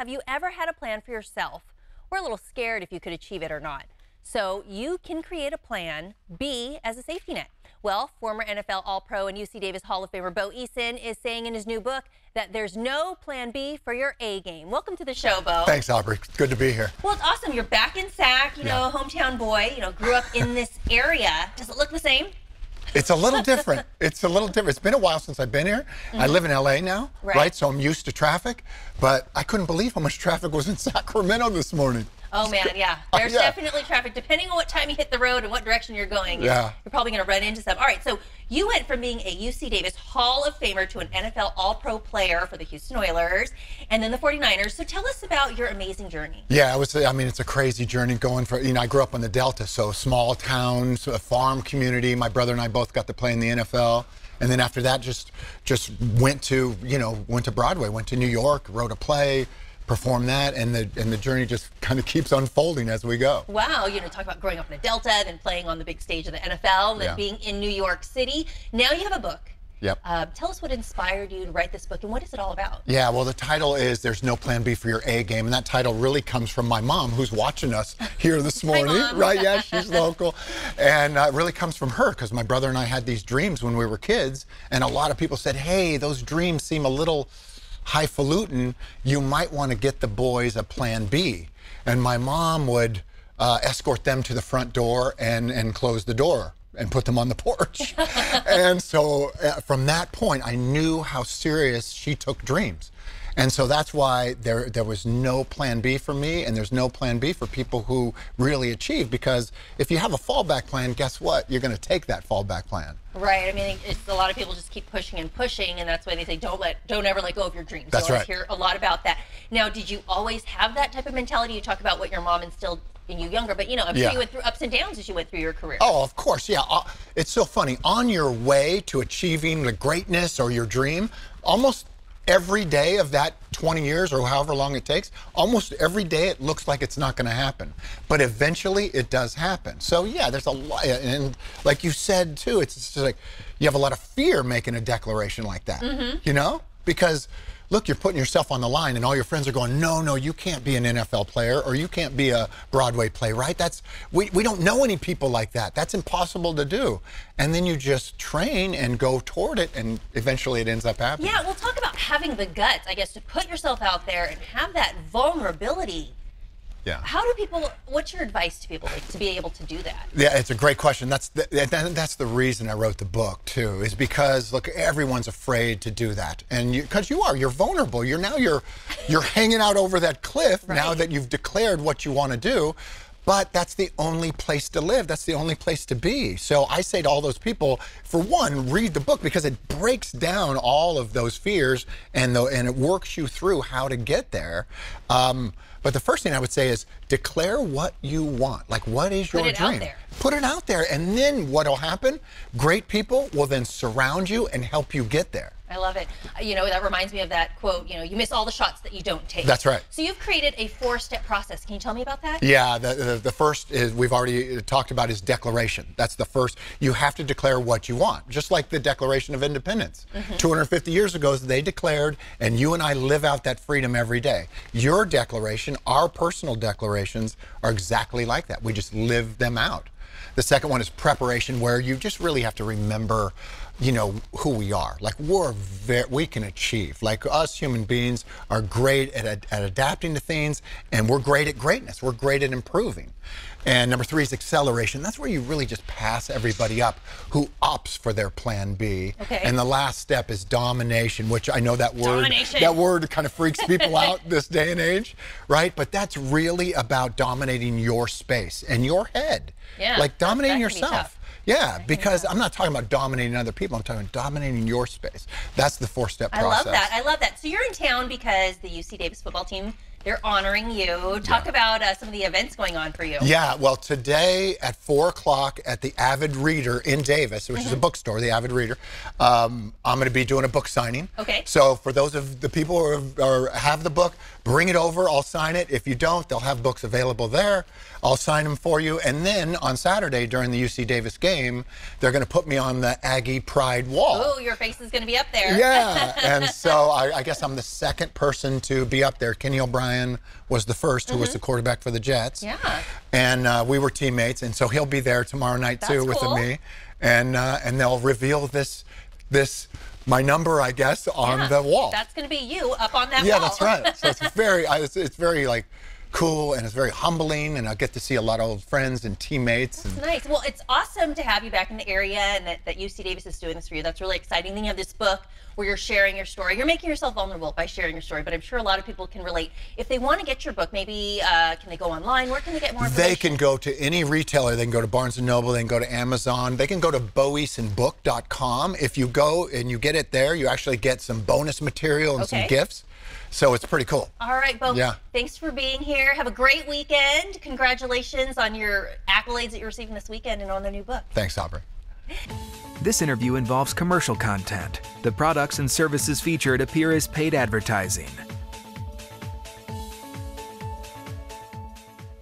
have you ever had a plan for yourself? We're a little scared if you could achieve it or not. So you can create a plan B as a safety net. Well, former NFL All Pro and UC Davis Hall of Famer Bo Eason is saying in his new book that there's no plan B for your A game. Welcome to the show, Bo. Thanks, Aubrey. Good to be here. Well, it's awesome. You're back in Sac, you know, hometown boy, you know, grew up in this area. Does it look the same? It's a little different. it's a little different. It's been a while since I've been here. Mm-hmm. I live in LA now, right. right? So I'm used to traffic, but I couldn't believe how much traffic was in Sacramento this morning. Oh man, yeah. There's uh, yeah. definitely traffic. Depending on what time you hit the road and what direction you're going, yeah. you're probably going to run into some. All right, so you went from being a UC Davis Hall of Famer to an NFL All Pro player for the Houston Oilers and then the 49ers. So tell us about your amazing journey. Yeah, I would say, I mean, it's a crazy journey going for, you know, I grew up in the Delta, so small towns, a farm community. My brother and I both got to play in the NFL and then after that just just went to you know went to broadway went to new york wrote a play perform that, and the and the journey just kind of keeps unfolding as we go. Wow, you know, talk about growing up in the Delta, then playing on the big stage of the NFL, then yeah. being in New York City. Now you have a book. Yep. Uh, tell us what inspired you to write this book and what is it all about? Yeah, well, the title is There's No Plan B for Your A Game. And that title really comes from my mom, who's watching us here this morning. right? Yeah, she's local. And uh, it really comes from her because my brother and I had these dreams when we were kids. And a lot of people said, hey, those dreams seem a little highfalutin, you might want to get the boys a plan B. And my mom would uh, escort them to the front door and, and close the door and put them on the porch. and so uh, from that point, I knew how serious she took dreams. And so that's why there there was no plan B for me, and there's no plan B for people who really achieve. Because if you have a fallback plan, guess what? You're going to take that fallback plan. Right. I mean, it's a lot of people just keep pushing and pushing, and that's why they say don't let, don't ever let go of your dreams. That's you right. hear a lot about that. Now, did you always have that type of mentality? You talk about what your mom instilled you younger, but you know, I'm yeah. sure you went through ups and downs as you went through your career. Oh, of course, yeah. Uh, it's so funny. On your way to achieving the greatness or your dream, almost every day of that 20 years or however long it takes, almost every day it looks like it's not going to happen. But eventually it does happen. So, yeah, there's a lot. And like you said, too, it's just like you have a lot of fear making a declaration like that, mm-hmm. you know? Because look, you're putting yourself on the line, and all your friends are going, no, no, you can't be an NFL player or you can't be a Broadway playwright. That's we, we don't know any people like that. That's impossible to do. And then you just train and go toward it, and eventually it ends up happening. Yeah, we'll talk about having the guts, I guess, to put yourself out there and have that vulnerability yeah. How do people? What's your advice to people like, to be able to do that? Yeah, it's a great question. That's the, that, that's the reason I wrote the book too. Is because look, everyone's afraid to do that, and because you, you, are, you're vulnerable. You're now you're you're hanging out over that cliff right. now that you've declared what you want to do. But that's the only place to live. That's the only place to be. So I say to all those people, for one, read the book because it breaks down all of those fears and the, and it works you through how to get there. Um, but the first thing I would say is declare what you want. Like, what is your Put dream? Put it out there. And then what'll happen? Great people will then surround you and help you get there. I love it. Uh, you know, that reminds me of that quote, you know, you miss all the shots that you don't take. That's right. So you've created a four step process. Can you tell me about that? Yeah, the, the, the, first is we've already uh, talked about is declaration. That's the first. You have to declare what you want, just like the Declaration of Independence. Mm-hmm. 250 years ago, they declared, and you and I live out that freedom every day. Your declaration, our personal declarations, are exactly like that. We just live them out. The second one is preparation, where you just really have to remember, you know, who we are. Like we're we can achieve. Like us human beings are great at, at adapting to things, and we're great at greatness. We're great at improving. And number three is acceleration. That's where you really just pass everybody up who opts for their plan B. Okay. And the last step is domination, which I know that word domination. that word kind of freaks people out this day and age, right? But that's really about dominating your space and your head. Yeah. Like dominating yourself. Yeah, because I'm not talking about dominating other people. I'm talking about dominating your space. That's the four-step process. I love that. I love that. So you're in town because the UC Davis football team they're honoring you. Talk yeah. about uh, some of the events going on for you. Yeah, well, today at 4 o'clock at the Avid Reader in Davis, which mm-hmm. is a mm-hmm. bookstore, the Avid Reader, um, I'm going to be doing a book signing. Okay. So for those of the people who are, are, have the book, bring it over. I'll sign it. If you don't, they'll have books available there. I'll sign them for you. And then on Saturday during the UC Davis game, they're going to put me on the Aggie Pride wall. Oh, your face is going to be up there. Yeah. and so I, I guess I'm the second person to be up there. Kenny O'Brien Ryan was the 1st who was the quarterback for the Jets. Mm-hmm. Yeah. And uh, we were teammates, and so he'll be there tomorrow night too That's with cool. me, and uh, and they'll reveal this this my number, I guess, on Yeah, the wall. That's going to be you up on that yeah, wall. that's right. So it's very I, it's, it's very like cool and it's very humbling, and I get to see a lot of old friends and teammates. And, Nice. Well, it's awesome to have you back in the area and that, that UC Davis is doing this for you. That's really exciting. Then you have this book where you're sharing your story. You're making yourself vulnerable by sharing your story, but I'm sure a lot of people can relate. If they want to get your book, maybe uh, can they go online? Where can they get more information? They can go to any retailer. They can go to Barnes and Noble. They can go to Amazon. They can go to boeasonbook.com. If you go and you get it there, you actually get some bonus material and Okay. some gifts. So it's pretty cool. All right, Bo. Yeah. Thanks for being here. Have a great weekend. Congratulations on your accolades that you're receiving this weekend and on the new book. Thanks, Aubrey. This interview involves commercial content. The products and services featured appear as paid advertising.